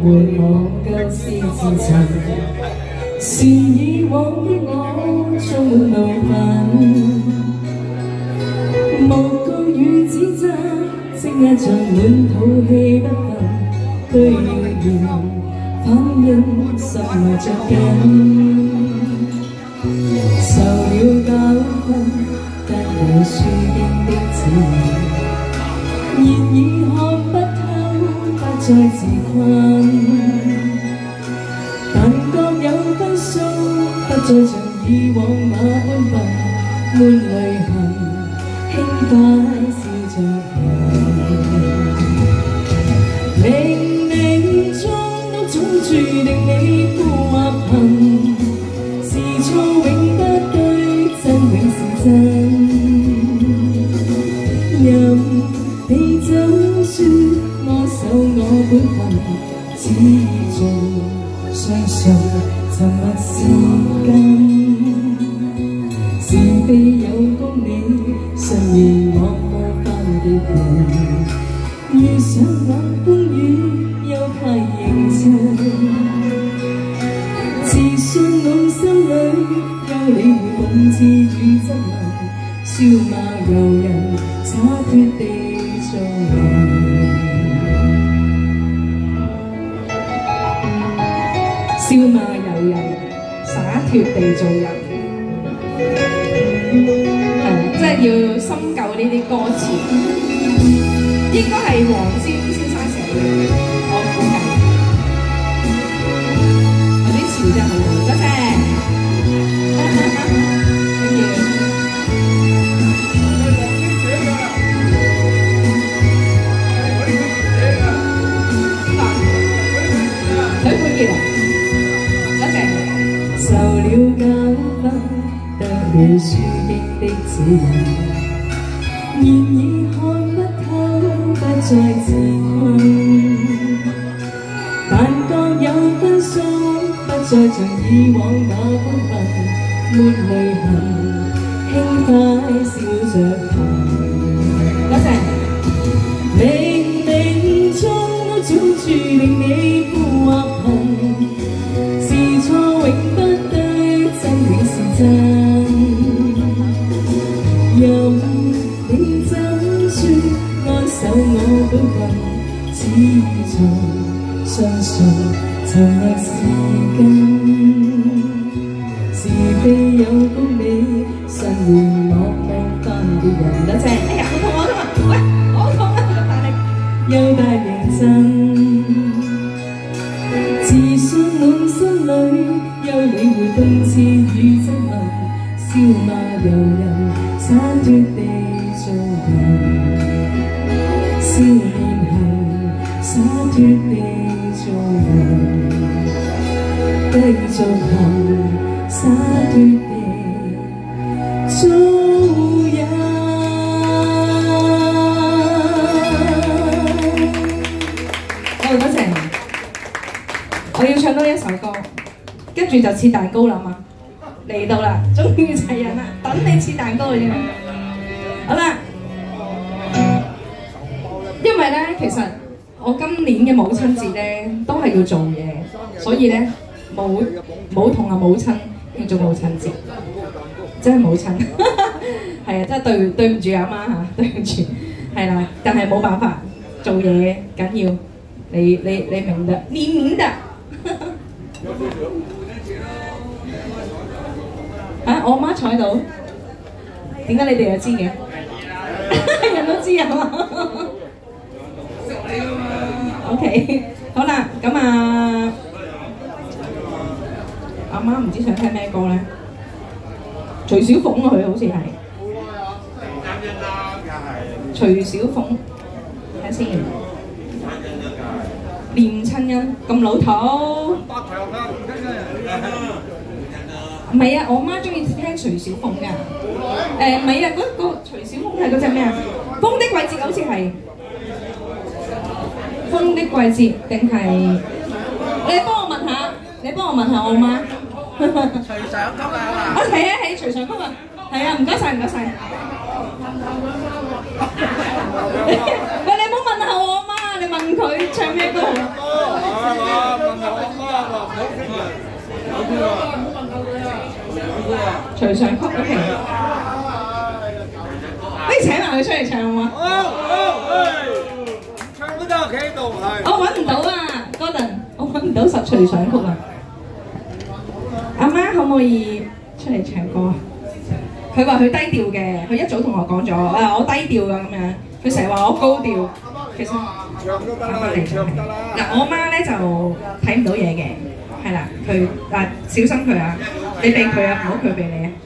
回望旧事自寻，是以往的我充满怒愤，无告与指责，积压着满肚气不愤，对谣言反应心内着紧，受了教训，得了书经的指引，然已看不 透，不再自困。但各有分数，不再像以往那般笨，满泪痕，轻快笑着 我本分，只做相信沉默是根。是非有公理，信念我过分别人。遇上那风雨，又太认真。自信满心里，休理会讽刺与质问，笑骂由人，洒脱地做 笑罵由人，灑脱地做人。係即係要深究呢啲歌詞，應該係黃先生寫嘅，我估計。有啲詞真係好好，多謝。了教训，得了书经的指引，然已看不透，不再自困。但各有分数，不再像以往那般笨，没泪痕，轻快笑着行。 相信沉默是根。是非有公理，信念莫望翻别人。多谢。哎呀，好痛我今日，喂，好痛啊！咁大力。又大认真，自信满心里，休理会讽刺与质问，笑骂由人，洒脱地做人，笑脸后 灑脱地做人，繼續行灑脱地做人。好，多謝。我要唱多一首歌，跟住就切蛋糕啦嘛，嚟到啦，終於齊人啦，等你切蛋糕嘅啫。好啦，因為咧，其實我今年嘅母親節咧都係要做嘢，所以咧母母同阿母親要做母親節，真係母親，係啊，真係對對唔住阿媽嚇，對唔住，係啦，但係冇辦法，做嘢緊要。你你你明的，你明的。啊！我媽坐喺度，點解你哋又知嘅？人都知啊好啦，咁啊，阿媽唔知想聽咩歌咧？徐小鳳啊，佢好似係。徐小鳳，睇下先。念親恩咁老土。唔係啊，我媽中意聽徐小鳳㗎。誒唔係啊，嗰、個徐小鳳係嗰只咩啊？風的季節好似係婚的季節定係？你幫我問下，你幫我問下我媽。我睇啊睇，隨上曲啊。係啊，唔该晒，唔该晒。喂，你唔好，問下我媽。你問佢唱咩歌？問下我媽。隨上曲。不如請埋佢出嚟唱好嘛？我揾唔到啊，Gordon，我揾唔到十隨上曲啊。阿媽可唔可以出嚟唱歌啊？佢話佢低調嘅，佢一早同我講咗，啊我低調噶咁樣，佢成日話我高調，其實唱都得啦，嚟唱得啦。嗱，我媽咧就睇唔到嘢嘅，係啦，佢啊小心佢啊，你避佢啊，唔好佢避你啊。